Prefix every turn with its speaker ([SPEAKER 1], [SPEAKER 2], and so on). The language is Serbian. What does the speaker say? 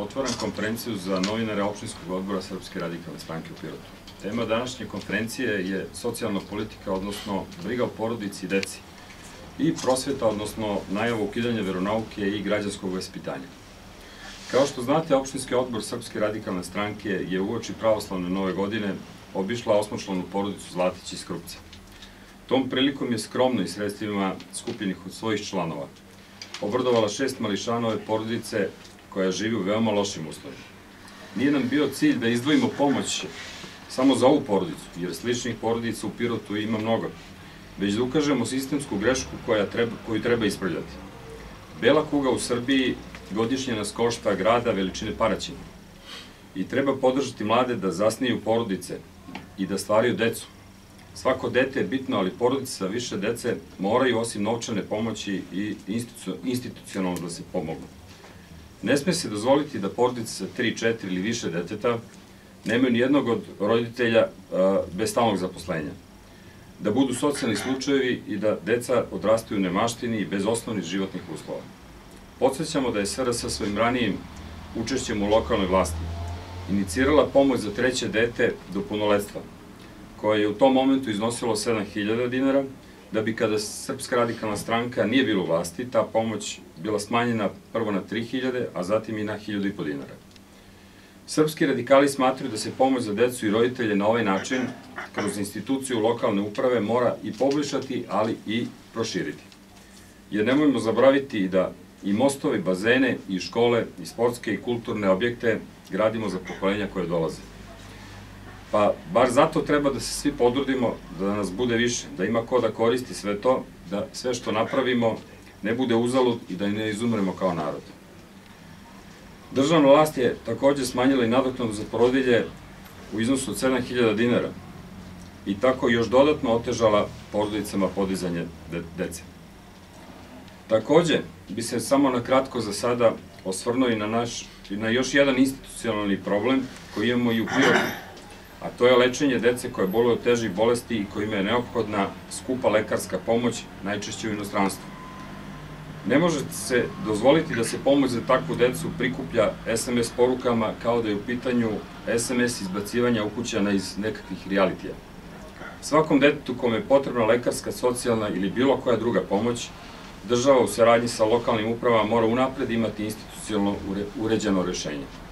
[SPEAKER 1] otvaram konferenciju za novinare opštinskog odbora Srpske radikalne stranke u Pirotu. Tema današnje konferencije je socijalna politika, odnosno briga o porodici i deci i prosveta, odnosno najava ukidanja veronauke i građanskog vaspitanja. Kao što znate, opštinski odbor Srpske radikalne stranke je uoči pravoslavne nove godine obišla osmočlanu porodicu Zlatić iz Krupca. Tom prilikom je skromno i sredstvima skupljenih od svojih članova obradovala šest mališanove porodice koja živi u veoma lošim uslovima. Nije nam bio cilj da izdvojimo pomoć samo za ovu porodicu, jer sličnih porodica u Pirotu ima mnogo, već da ukažemo sistemsku grešku koja treba, koju treba ispravljati. Bela kuga u Srbiji godišnje nas košta grada veličine Paraćina i treba podržati mlade da zasniju porodice i da stvaraju decu. Svako dete je bitno, ali porodice sa više dece moraju osim novčane pomoći i institucionalno da se pomogu. Ne sme se dozvoliti da porodice sa 3, 4 ili više deteta nemaju ni jednog od roditelja bez stalnog zaposlenja. Da budu socijalni slučajevi i da deca odrastaju u nemaštini i bez osnovnih životnih uslova. Podsjećamo da je SRS svojim ranijim učešćem u lokalnoj vlasti inicirala pomoć za treće dete do punoletstva, koje je u tom momentu iznosilo 7000 dinara, da bi kada Srpska radikalna stranka nije bila u vlasti, ta pomoć bila smanjena prvo na 3000, a zatim i na 1500 dinara. Srpski radikali smatruju da se pomoć za decu i roditelje na ovaj način, kroz instituciju lokalne uprave, mora i poblišati, ali i proširiti. Jer nemojmo zabraviti da i mostovi, bazene, i škole, i sportske i kulturne objekte gradimo za pokolenja koje dolaze. Pa, bar zato treba da se svi podrudimo, da nas bude više, da ima ko da koristi sve to, da sve što napravimo ne bude uzalud i da ne izumremo kao narod. Državna vlast je takođe smanjila i nadoknadu za porodilje u iznosu od 7000 dinara i tako još dodatno otežala porodicama podizanje dece. Takođe, bi se samo na kratko za sada osvrnuo i na, naš, na još jedan institucionalni problem koji imamo i u prirodu a to je lečenje dece koje boluju od težih bolesti i kojima je neophodna skupa lekarska pomoć, najčešće u inostranstvu. Ne može se dozvoliti da se pomoć za takvu decu prikuplja SMS porukama kao da je u pitanju SMS izbacivanja ukućana iz nekakvih realitija. Svakom detetu kome je potrebna lekarska, socijalna ili bilo koja druga pomoć, država u saradnji sa lokalnim upravama mora unapred imati institucionalno uređeno rešenje.